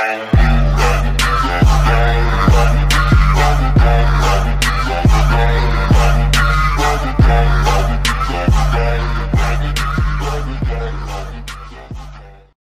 time.